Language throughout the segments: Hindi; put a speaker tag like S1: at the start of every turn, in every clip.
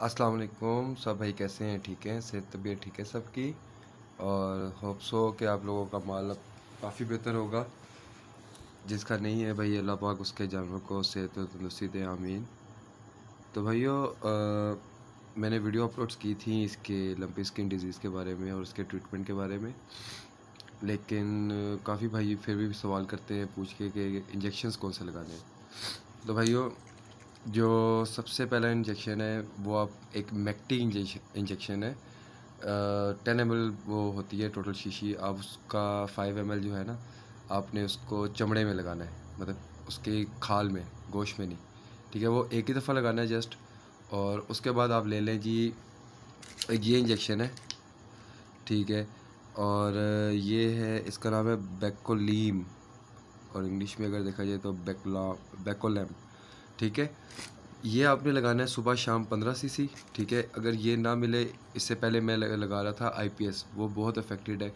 S1: अस्सलाम वालेकुम। सब भाई कैसे हैं? ठीक हैं? सेहत तबीयत ठीक है सबकी? और होप सो कि आप लोगों का माल काफ़ी बेहतर होगा। जिसका नहीं है भाई, अल्लाह पाक उसके जानवर को सेहत और तंदुरुस्ती दे, आमीन। तो भाइयों मैंने वीडियो अपलोड्स की थी इसके लंपी स्किन डिज़ीज़ के बारे में और उसके ट्रीटमेंट के बारे में। लेकिन काफ़ी भाई फिर भी सवाल करते हैं पूछ के कि इंजेक्शंस कौन से लगाने हैं? तो भाइयों जो सबसे पहला इंजेक्शन है, वो आप एक मैक्टी इंजेक्शन है। टेन एम वो होती है टोटल शीशी। आप उसका फाइव एमएल जो है ना, आपने उसको चमड़े में लगाना है मतलब उसके खाल में गोश में नहीं। ठीक है, वो एक ही दफ़ा लगाना है जस्ट और उसके बाद आप ले लें जी, ये इंजेक्शन है। ठीक है, और ये है, इसका नाम है बैकोलीम और इंग्लिश में अगर देखा जाए तो बैकला बैकोलैम ठीक है? ये आपने लगाना है सुबह शाम पंद्रह सी ठीक है? अगर ये ना मिले, इससे पहले मैं लगा रहा था आईपीएस वो बहुत अफेक्टेड है।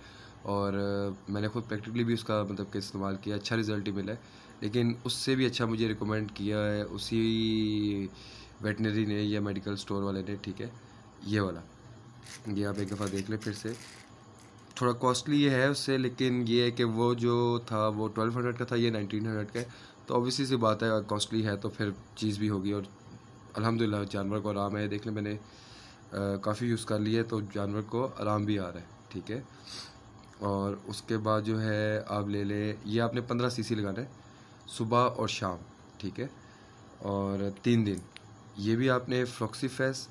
S1: और मैंने खुद प्रैक्टिकली भी उसका मतलब कि इस्तेमाल किया अच्छा रिज़ल्ट ही मिला है। लेकिन उससे भी अच्छा मुझे रिकमेंड किया है उसी वेटनरी ने या मेडिकल स्टोर वाले ने, ठीक है? ये वाला। ये आप एक दफ़ा देख लें फिर से। थोड़ा कॉस्टली ये है उससे, लेकिन ये है कि वो जो था, वो ट्वेल्व हंड्रेड का था, ये नाइनटीन हंड्रेड का है। तो ऑब्वियसली सी बात है कॉस्टली है तो फिर चीज़ भी होगी और अल्हम्दुलिल्लाह जानवर को आराम है। देख लें मैंने काफ़ी यूज़ कर लिया है तो जानवर को आराम भी आ रहा है, ठीक है? और उसके बाद जो है, आप ले लें, ये आपने पंद्रह सी लगाना है, सुबह और शाम, ठीक है? और तीन दिन, ये भी आपने फ्लॉक्सीफेस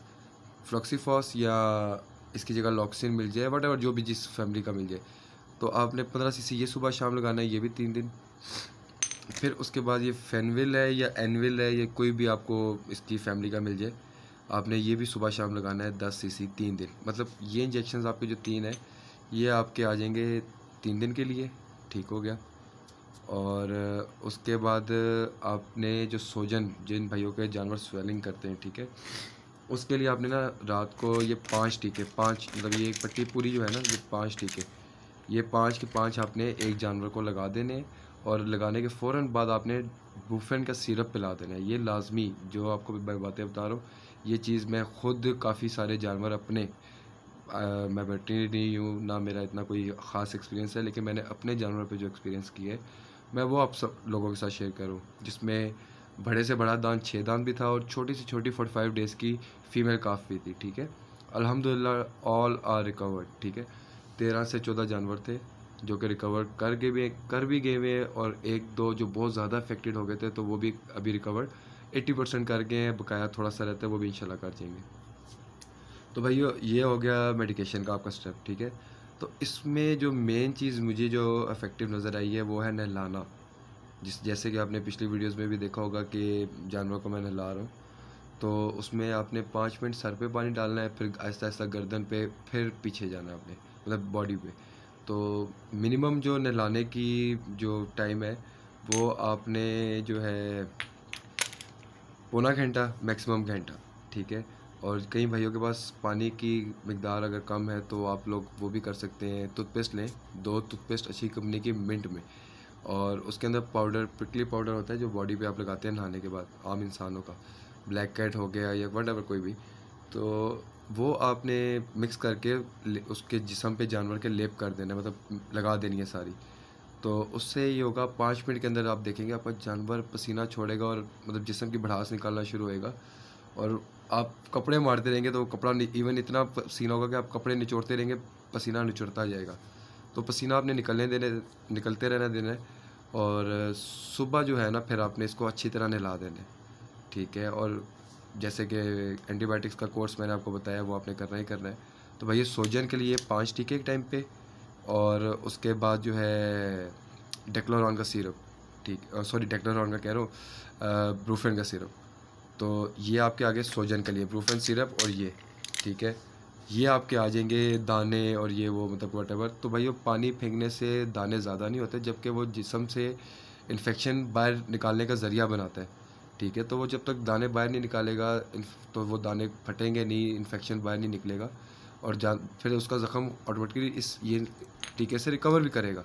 S1: फ्लॉक्सीफॉस या इसकी जगह लॉक्सिन मिल जाए वट जो भी जिस फैमिली का मिल जाए। तो आपने पंद्रह सी ये सुबह शाम लगाना है, ये भी तीन दिन। फिर उसके बाद ये फेनविल है या एनविल है, या कोई भी आपको इसकी फैमिली का मिल जाए, आपने ये भी सुबह शाम लगाना है, दस सी तीन दिन। मतलब ये इंजेक्शन आपके जो तीन है, ये आपके आ जाएँगे तीन दिन के लिए, ठीक हो गया। और उसके बाद आपने जो सोजन जिन भाइयों के जानवर स्वेलिंग करते हैं, ठीक है उसके लिए आपने ना रात को ये पाँच टीके पाँच मतलब ये एक पट्टी पूरी जो है ना ये पाँच टीके। ये पाँच के पाँच आपने एक जानवर को लगा देने और लगाने के फ़ौर बाद आपने बुफेन का सिरप पिला देना ये लाजमी जो आपको मैं बातें बता रहा हूँ ये चीज़ मैं ख़ुद काफ़ी सारे जानवर अपने आ, मैं नहीं हूँ ना मेरा इतना कोई ख़ास एक्सपीरियंस है लेकिन मैंने अपने जानवर पे जो एक्सपीरियंस किया है मैं वो आप सब लोगों के साथ शेयर करूँ जिसमें बड़े से बड़ा दान छः दान भी था और छोटी से छोटी फोर्टी फाइव डेज़ की फ़ीमेल काफ भी थी, ठीक है? अल्हम्दुलिल्लाह ऑल आर रिकवर्ड ठीक है? तेरह से चौदह जानवर थे, जो कि रिकवर कर गए भी, कर भी गए हुए और एक, दो जो बहुत ज़्यादा अफेक्टेड हो गए थे तो वो भी अभी रिकवर एट्टी परसेंट कर गए हैं, बकाया थोड़ा सा रहता है, वो भी इंशाल्लाह कर जाएँगे तो भाई ये हो गया मेडिकेशन का आपका स्टेप ठीक है? तो इसमें जो मेन चीज़ मुझे जो अफेक्टिव नज़र आई है, वो है नहलाना। जिस, जैसे कि आपने पिछली वीडियोस में भी देखा होगा कि जानवर को मैं नहला रहा हूँ। तो उसमें आपने पाँच मिनट सर पे पानी डालना है, फिर आहिस्ता आहिस्ता गर्दन पे, फिर पीछे जाना है आपने मतलब बॉडी पे। तो मिनिमम जो नहलाने की जो टाइम है, वो आपने जो है पौना घंटा मैक्सिमम घंटा, ठीक है? और कई भाइयों के पास पानी की मकदार अगर कम है तो आप लोग वो भी कर सकते हैं। टूथपेस्ट लें, दो टूथपेस्ट अच्छी कंपनी की मिंट में। और उसके अंदर पाउडर पिकली पाउडर होता है जो बॉडी पे आप लगाते हैं नहाने के बाद, आम इंसानों का। ब्लैक कैट हो गया या वट कोई भी। तो वो आपने मिक्स करके उसके जिसम पे जानवर के लेप कर देना मतलब लगा देनी है सारी। तो उससे ये होगा, पाँच मिनट के अंदर आप देखेंगे, आपका जानवर पसीना छोड़ेगा और मतलब जिसम की भड़ास निकालना शुरू होएगा। और आप कपड़े मारते रहेंगे तो कपड़ा इवन इतना पसीना होगा कि आप कपड़े निचोड़ते रहेंगे, पसीना निचोड़ता जाएगा। तो पसीना आपने निकलने देने, निकलते रहना देना है और सुबह जो है ना, फिर आपने इसको अच्छी तरह नहला देना ठीक है? और जैसे कि एंटीबायोटिक्स का कोर्स मैंने आपको बताया, वो आपने करना ही करना है। तो भाई सोजन के लिए पाँच टीके एक टाइम पे और उसके बाद जो है डेक्लोरॉन का सिरप। ठीक? सॉरी, डेक्लोरॉन का कह रहा हूँ ब्रूफेन का सिरप। तो ये आपके आगे सोजन के लिए, ब्रूफेन सिरप और ये। ठीक है? ये आपके आ जाएँगे दाने और ये वो मतलब वट तो भाई वो पानी फेंकने से दाने ज़्यादा नहीं होते, जबकि वो जिसम से इन्फेक्शन बाहर निकालने का ज़रिया बनाता है। ठीक है तो वो जब तक दाने बाहर नहीं निकालेगा तो वो दाने फटेंगे नहीं इन्फेक्शन बाहर नहीं निकलेगा। और जान फिर उसका ज़ख़म ऑटोमेटिकली इस ये टीके से रिकवर भी करेगा।